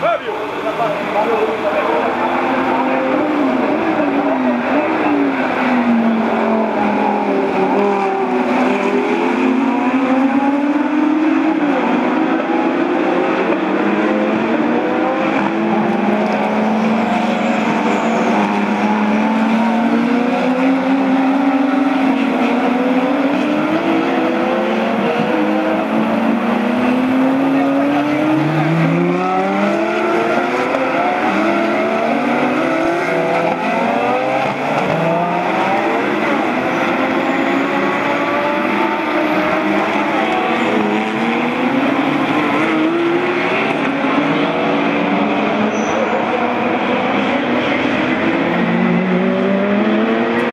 Fabio.